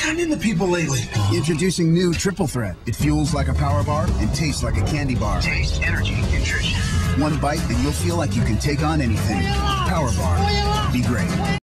into people lately. Introducing new Triple Threat. It fuels like a PowerBar and tastes like a candy bar. Taste, energy, nutrition. One bite and you'll feel like you can take on anything. PowerBar. Be great.